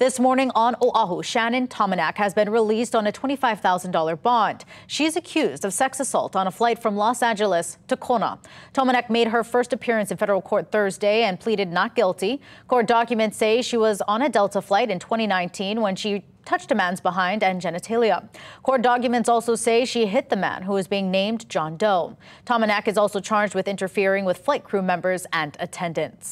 This morning on Oahu, Shannon Tomanek has been released on a $25,000 bond. She is accused of sex assault on a flight from Los Angeles to Kona. Tomanek made her first appearance in federal court Thursday and pleaded not guilty. Court documents say she was on a Delta flight in 2019 when she touched a man's behind and genitalia. Court documents also say she hit the man who is being named John Doe. Tomanek is also charged with interfering with flight crew members and attendants.